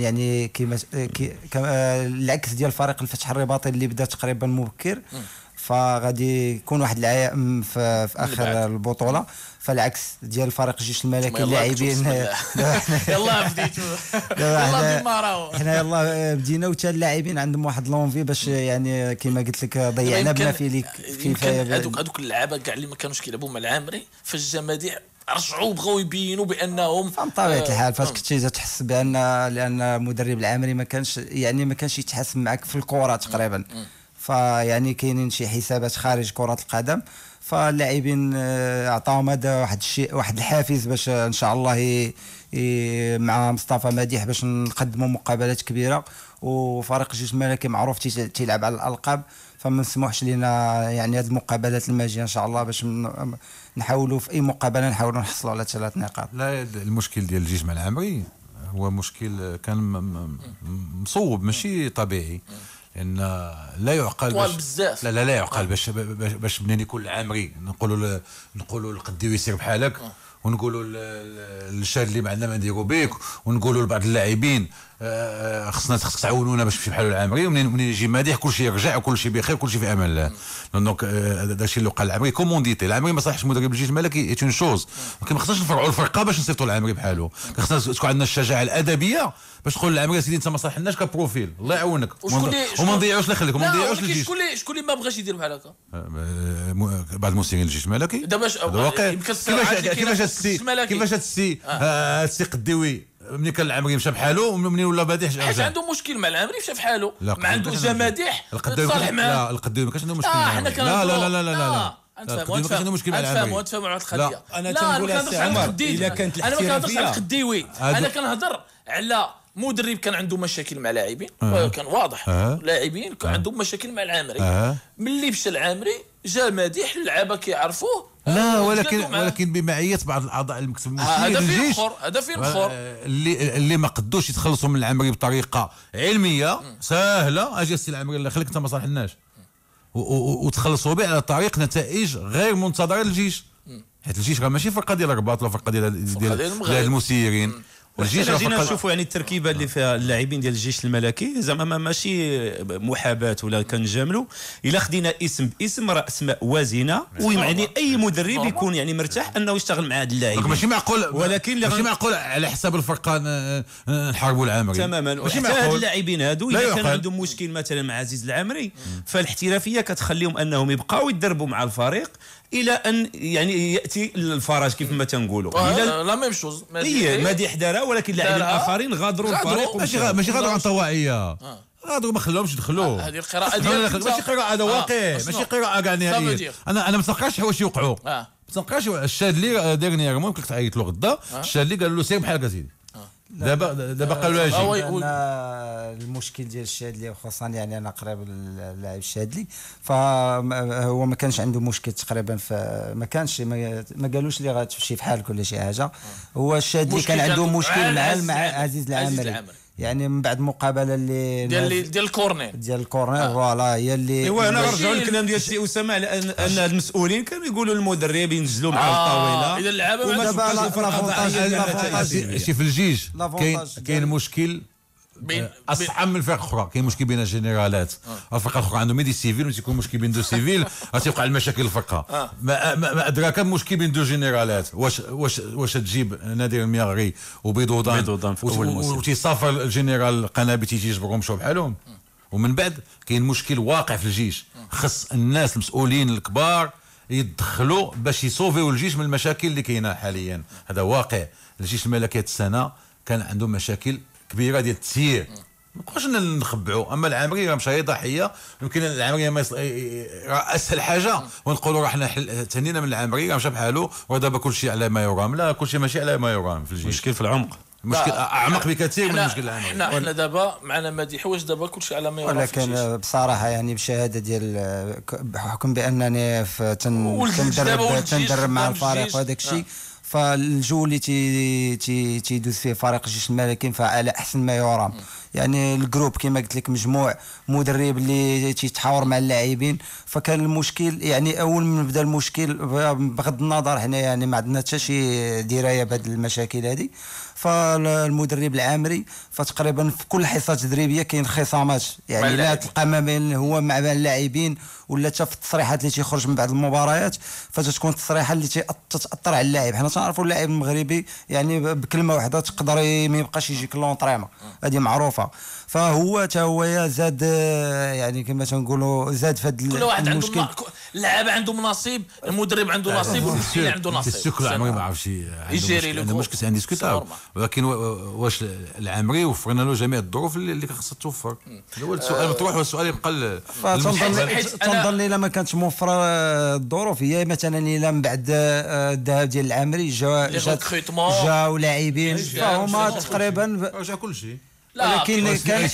يعني كيما كي كما- العكس ديال فريق الفتح الرباطي اللي بدا تقريبا مبكر. فغادي يكون واحد العيا في, في آخر. البطولة. فالعكس ديال فريق الجيش الملكي اللاعبين. يلا بديتو. يلا ديما راهو. حنا يلا بدينا وتا اللاعبين عندهم واحد لونفي باش يعني كما قلت لك ضيعنا بنا في ليك يمكن كفايه هذوك هذوك اللعابة كاع اللي ما كانوش كيلعبوا مع العامري فالجماديع رجعوا بغاو يبينوا بأنهم من طبيعة آه، الحال فاش آه. كنتي تحس بأن لأن المدرب العامري ما كانش يعني ما كانش يتحاسب معك في الكرة تقريبا. فيعني كاينين شي حسابات خارج كرة القدم. فاللاعبين آه، عطاهم هذا واحد الشيء واحد الحافز باش إن شاء الله مع مصطفى مديح باش نقدموا مقابلات كبيرة. وفريق الجيش الملكي معروف تي- تيلعب على الألقاب. فما نسمحش لنا يعني هذه المقابلات الماجية إن شاء الله باش نحاولوا في أي مقابلة نحاولوا نحصلوا على ثلاث نقاط. لا المشكل ديال الجيش مع العمري هو مشكل كان مصوب ماشي طبيعي. لأن لا يعقل طوال بزاف. لا لا لا يعقل باش باش, باش منين يكون العامري نقولوا نقولوا القديو يسير بحالك ونقولوا ل- ل- للشاد اللي ما عندنا ما نديروا بك ونقولوا لبعض اللاعبين آه، خصنا خصك تعاونونا باش نمشي بحال العامري ومنين منين يجي مادح كل شيء يرجع وكل شيء بخير وكل شيء في أمان الله. دونك آه، هذا الشيء اللي وقع العامري comme on dit العامري ما صلحش مدرب الجيش الملكي est une chose ولكن ما خصناش نفرعوا الفرقة باش نصيفطوا العامري بحاله خصنا تكون عندنا الشجاعة الأدبية باش تقول للعامري سيدي انت ما صالحناش ك profil. الله يعاونك. وما نضيعوش الله يخليك وما نضيعوش الجيش. شكون اللي شكون اللي ما بغاش يدير بحال هكا؟ آه، بعض المسيرين الجيش الملكي. دابا واقع. كيفاش كيفاش السي. كيفاش السي آه، السي قديوي ملي كان العمري مشى بحاله ومنين ولا بادح حيت. عنده مشكل مع العامري مشى في حاله لا ما عنده جماديح تصالح معاه لا القديوي ما كانش عنده مشكل العمري. كنهضروا لا لا لا لا لا لا نتفاهموا القديوي ما كانش عنده مشكل مع نتفاهموا العمري نتفاهموا على لا القضية أنا لا تنقول على عمر، إلا كانت أنا ما كنهضرش على القديوي أنا كنهضر على مدرب كان عنده مشاكل مع لاعبين آه. كان واضح آه. لاعبين كان عندهم مشاكل مع العامري آه. ملي مشى العامري جا مديح اللعابة كيعرفوه. لا آه، ولكن. ولكن بمعية بعض الأعضاء المكتب آه، هذا المسؤولين فيه للجيش الخور هذا فيه الخور آه، اللي اللي ما قدوش يتخلصوا من العمري بطريقة علمية سهلة. أجي السي العمري الله يخليك انت ما صالحناش وتخلصوا به على طريق نتائج غير منتظرة للجيش. حيت الجيش راه ماشي فرقه ديال الرباط ولا فرقه ديال ديال المسيرين. راه جينا نشوفوا يعني التركيبه اللي فيها اللاعبين ديال الجيش الملكي زعما ما- ماشي محاباه ولا كنجاملوا الا خدينا اسم باسم راه اسماء وازنه ويعني اي مدرب يكون يعني مرتاح انه يشتغل مع هذا اللاعب ماشي معقول ولكن ماشي معقول على حساب الفرقه نحاربوا العمري تماما ماشي وحتى هاد معقول اللاعبين هادو لا اذا كان. عندهم مشكل مثلا مع عزيز العامري فالاحترافيه كتخليهم انهم يبقاو يدربوا مع الفريق إلى ان يعني ياتي الفرج كيف ما تنقولوا آه، لا même chose هي مديح دارها ولكن اللاعبين. الآخرين غادروا. الفريق ماشي ماشي غادروا عن طواعية. غادروا ما خلاهمش يدخلوا هذه القراءة ديالك. ماشي قراءة هذا آه، واقع. ماشي قراءة كاع نهائيا. أنا أنا ما تنقاش واش يوقعوا. آه. ما تنقاش الشادلي dernièrement كنت عيط له غدا الشادلي قال له سير بحالك اسيدي دابا دابا قال له آه، المشكل ديال الشادلي وخاصة يعني أنا قريب للاعب الشادلي فهو ما كانش عنده مشكل تقريبا ما كانش ما, ما قالوش لي غتمشي في حالك ولا شي حاجة. هو الشادلي كان عنده مع مشكل مع عزيز مع العامري. عزيز العامري. يعني من بعد مقابلة اللي ديال ديال ال corner ديال ال corner voilà هي اللي ايوا أنا نرجعوا للكلام ديال سي أسامة على ان أن المسؤولين كانوا يقولوا للمدرب ينزلوا مع آه، الطاولة. إذا اللعابة ما تبقاش. شي في الجيش كاين كاين مشكل بين بين- اصعب من الفرق الاخرى كاين مشكل بين الجنرالات. الفرقه الأخرى. عندهم des civils وما تيكون مشكل بين deux civils. غتوقع المشاكل الفرقة. ما, ما, ما أدراك مشكل بين deux جنرالات. واش واش واش تجيب نادر المياغري وبيضودان بيضودان في موسم. وتيسافر الجنرال القنابي تيجي يجبرهم يمشوا بحالهم ومن بعد كاين مشكل واقع في الجيش. خص الناس المسؤولين الكبار يدخلوا باش يصوفيو الجيش من المشاكل اللي كاينة حاليا. هذا واقع. الجيش الملكي السنة كان عنده مشاكل كبيرة ديال التسيير ما نبقاوش نخبعوا أما العامري راه مشى هي ضحية يمكن العامري ما يص... راه أسهل حاجة ونقولوا راه حنا حل- تهنينا من العامري راه مشى بحاله ودابا كل شيء على ما يرام لا كل شيء ماشي على ما يرام في الجيش مشكل في العمق مشكل. أعمق بكثير من المشكل العامري حنا حنا دابا معنا مديح واش دابا كلشي على ما يرام ولكن. بصراحة يعني بشهادة ديال بحكم بأنني في تن تندرب تندرب مع الفريق. وهذاك الشيء آه. فالجو اللي تي تي تيدوز فيه فريق الجيش الملكي فعلى أحسن ما يرام. يعني الجروب كما قلت لك مجموع مدرب اللي تيتحاور مع اللاعبين. فكان المشكل يعني أول من بدا المشكل بغض النظر حنا يعني ما عندنا حتى شي دراية بهذه المشاكل هذه فالمدرب العامري فتقريبا في كل حصة تدريبية كاين خصامات. يعني لا. تلقى ما بين هو مع بين اللاعبين ولا حتى في التصريحات اللي تيخرج من بعد المباريات فتتكون التصريحات اللي تتأثر على اللاعب. حنا تنعرفوا اللاعب المغربي يعني بكلمة واحدة تقدر ما يبقاش يجيك l'entraînement هذه معروفة. فهو تا هو زاد آه، يعني كما تنقولوا زاد في هذا كل واحد عنده اللاعب عنده نصيب المدرب عنده نصيب والمسؤول عنده نصيب. السكر العمري ما عرفش يجيري عنده le مشكل. indiscutable sûrement. ولكن واش العمري؟ وفرنا له جميع الظروف اللي اللي خاصها توفر. هو السؤال مطروح والسؤال يبقى تنظن إلا ما كانتش موفرة آه، الظروف. هي مثلا إلا من بعد آه، الذهاب ديال العامري جا. جاو لاعبين. جا- فهما جا- تقريبا رجع كل شيء. لا ولكن كان-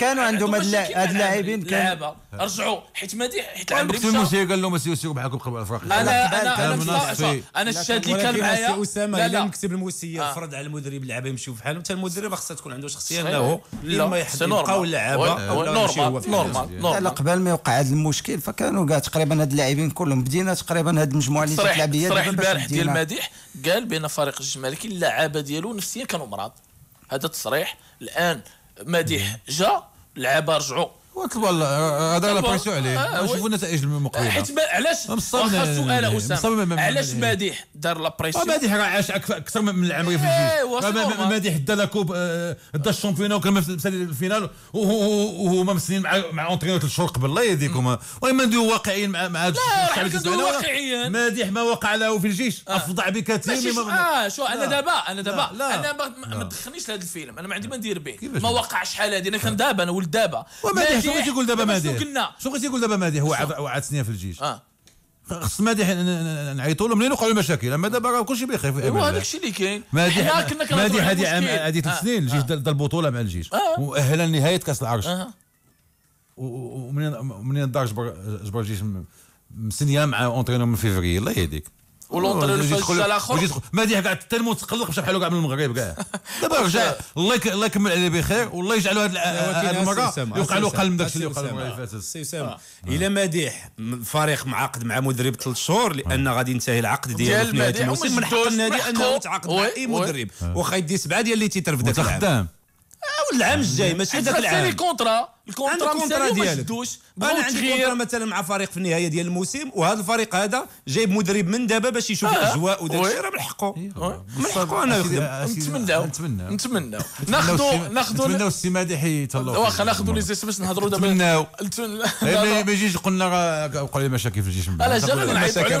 كانوا عندهم هاد اللاعبين كان-. رجعوا. حيت مديح حيت وقت مشى. المسير قال لهم يسيروا معكم قبل الافراق أنا أنا أنا. أنا الشادلي كان معايا. أسامة لا الا لا. مكتب المسير آه. فرض على المدرب اللعابه يمشيو بحالهم حتى المدرب خاصها تكون عنده شخصيه. انه لا، إما. يبقاو اللعابه normal normal normal قبل ما يوقع هذا المشكل فكانوا كاع تقريبا هاد اللاعبين كلهم. بدينا تقريبا هاد المجموعة اللي تلعب باش البارح ديال. مديح قال بأن فريق الجيش الملكي اللعابه ديالو نفسيا كانوا مرض. هذا تصريح الآن مديح جا اللعابه رجعوا وطلبوا الله- هذا لا طلبوا. pression عليه آه، شوفوا oui. النتائج المقبلة حيت علاش واخا سؤال اسامه علاش مديح دار la pression مادح راه عاش أكثر من العمري في إيه، الجيش normal. مادح دا la coupe آه، دا ال championnat وكان ال finale وهو وهو ما مسنين مع مع entraîneur ثلاث شهور قبل الله يهديكم وما نديروا واقعيين مع مع. واقعيين. مادح ما وقع له في الجيش أفضع بكثير مما آه شو أنا. دابا أنا دابا. أنا ما- تدخلنيش لهذا الفيلم أنا ما عندي ما ندير به ما لا؟ وقعش شحال هذه أنا كان دابا أنا ولد دابا شو بغيتي يقول دابا مادح قلنا. شو بغيتي يقول دابا مادح هو عاد سنين في الجيش. آه. خص مادح ن- نعيطوا له منين وقعوا المشاكل أما دابا راه كلشي بخير. ايوا هذاك. الشيء اللي كاين. مادح مادح على هذه عام. هذه ثلاث آه. سنين الجيش دا البطوله مع الجيش. آه. مؤهلا لنهاية كأس العرش. آه. ومنين منين دار جبر جبر الجيش؟ مسنيه مع entraîneur من فيفري. الله يهديك. تقول- جا الآخر. وجيت تقول- مادح كاع تلمو تقلق مشى بحالو كاع من المغرب كاع دابا رجع الله الله يكمل عليه بخير والله يجعلوا هذه هذه المرة يوقع له قلب داك الشيء اللي وقع المره اللي فاتت. سي اسامه إلى مديح الفريق معقد مع مدرب ثلاث شهور لأن غادي ينتهي العقد ديال ديالو في نهاية الموسم. من حق النادي أنه. يتعاقد مع أي. مدرب. واخا يدي سبعه ديال les titres في ذاك العام. خدام آه، العام الجاي ماشي ذاك سالي العام. كونترا الكونترا ديالك. أنا عندي. كونترا مثلا مع فريق في النهاية ديال الموسم وهذا الفريق هذا جايب مدرب من دابا باش يشوف آه. الأجواء وداك. الشيء. راه من حقه. من حقه أنا يخدم نتمناو. نتمناو. نتمناو. ناخذوا نتمناو ناخذوا السي مادح يتهلاو واخا ناخذوا لي زيسبس نهضروا دابا. نتمناو. إيه، ما يجيش قلنا راه وقعوا لي مشاكل في الجيش من بعد. المشاكل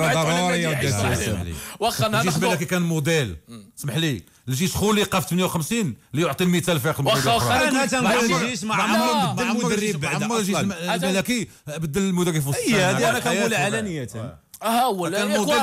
لي. واخا الجيش ناخذوا كان موديل. اسمح لي. الجيش خلق في 58 ليعطي المثال في واخا- واخا أنا تنقول الجيش ما ما عمر عمر- بدل المدرب بعد عمر الملكي بدل المدرب في وسط هذه. أنا كنقولها. ها علنيه آه، هو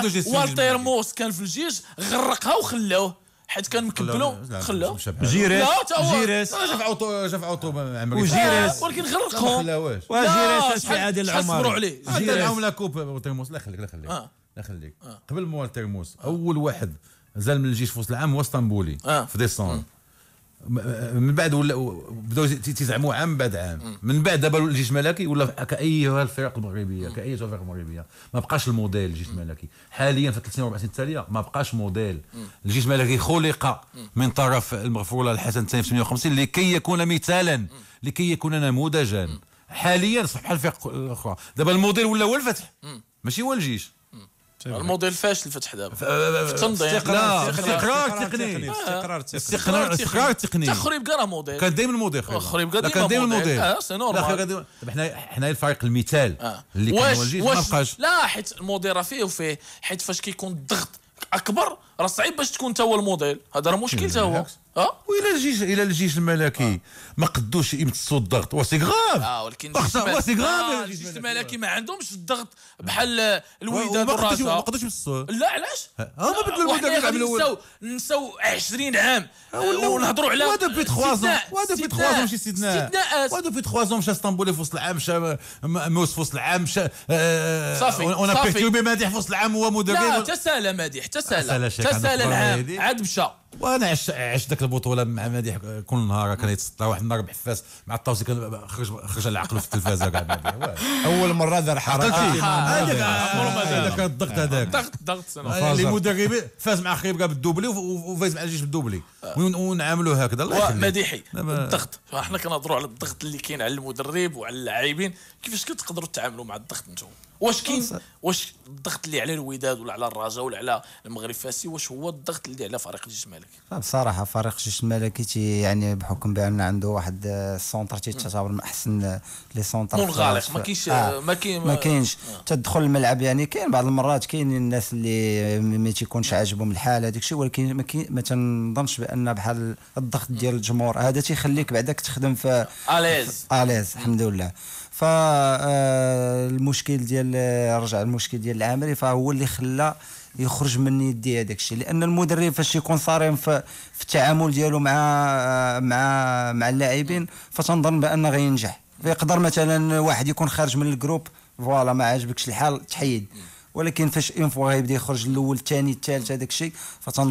دو جيستيون والتير. موس كان في الجيش غرقها وخلاوه حيت كان مكبلو بحال. جيريس هو. جيريس جا في اوتو عمري وجيريس. آه، ولكن غرقهم وجيريس شحال- في عادل شحال صبروا العمر عليه. العام لا كوب ترموس لا خليك لا خليك آه. لا خليك قبل موال ترموس أول واحد زال من الجيش في وسط العام هو اسطنبولي آه. في ديسمبر من بعد ولا بداو تي- تيزعموا عام بعد عام. من بعد دابا الجيش الملكي ولا كايها الفرق المغربية كأي فرق المغربيه ما بقاش الموديل الجيش الملكي. حاليا في 30 سنين 40 سنة التالية ما بقاش موديل. الجيش الملكي خلق من طرف المغفور الحسن الثاني في 58 لكي يكون مثالا لكي يكون نموذجا. حاليا صح بحال الفرق الاخرى دابا الموديل ولا هو الفتح؟ ماشي هو الجيش. الموديل فاشل الفتح دابا؟ في في التنظيم لا استقرار. تقني استقرار تقني استقرار تقني تخريب كان موديل. كان بقى لا، ديما كان دايما موديل. آه، c'est normal. طب إحنا إحنا الفريق المثال آه. اللي كان واش ما بقاش. لا حيت الموديل راه فيه وفيه. حيت فاش كيكون الضغط أكبر راه صعيب باش تكون تا هو الموديل. هذا راه مشكل هو. آه وإلى الجيش إلى الجيش الملكي. ما قدوش يمتصوا الضغط وسي غراف آه ولكن الجيش سي الملكي- غراف آه، الجيش الملكي. ما عندهمش الضغط بحال الوداد قدوش ما قدوش يمتصوا لا علاش؟ هما بدلوا المدرب غادي من الأول. نساو نساو 20 عام. ونهضروا على وا دوبي 3 زون استثناء- وا دوبي 3 استثناء- زون ماشي استثناء. استثناءات وا دوبي 3 زون مشى اسطنبول في وسط العام مشى موس في وسط العام مشى صافي، اون صافي. بيرتيوبي مادح في وسط العام هو لا مدرب تسالى مادح تسالى. تسالى قرار العام. عاد مشى. وأنا عشت عشت ذاك البطولة مع مديح كل نهار كان يتسطى واحد النهار بحفاس مع الطاوسي كان خرج خرج على عقله في التلفازة كاع. أول مرة دار حركه هذاك هذاك عمره ما دار. هذاك الضغط هذاك. ضغط ضغط سنة. آه، اللي مدربين فاز مع خريبكا بالدوبلي وف- وفاز مع الجيش بالدوبلي. ون- ونعاملوه هكذا. ومديحي دابا- الضغط. فاحنا كنهضروا على الضغط اللي كاين على المدرب وعلى اللاعبين. كيفاش كتقدروا تتعاملوا مع الضغط أنتم واش كاين واش الضغط اللي على الوداد ولا على الرجاء ولا على المغرب فاسي واش هو الضغط اللي على فريق الجيش الملكي بصراحة فريق الجيش الملكي تي يعني بحكم بأن عنده واحد آه، ال centre تيتعتبر من أحسن آه، les centres منغلق ما كاينش آه. ما كاين ما كاينش. تدخل الملعب يعني كاين بعض المرات كاين الناس اللي ما تيكونش عاجبهم الحال هذاك الشيء ولكن ما كاين ما تنظنش بأن بحال الضغط ديال الجمهور. هذا تيخليك بعدك تخدم في à l'aise. à l'aise الحمد لله. فالمشكل ديال آه، رجع المشكل ديال العامري فهو اللي خلى يخرج من يدي هذاك الشيء. لأن المدرب فاش يكون صارم في, التعامل ديالو مع آه، مع مع اللاعبين فتنظن بان غينجح. فيقدر مثلا واحد يكون خارج من ال groupe voilà ما عجبكش الحال تحيد. ولكن فاش une fois غيبدأ يخرج الأول الثاني الثالث هذاك الشيء فتنظن